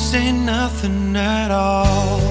say nothing at all.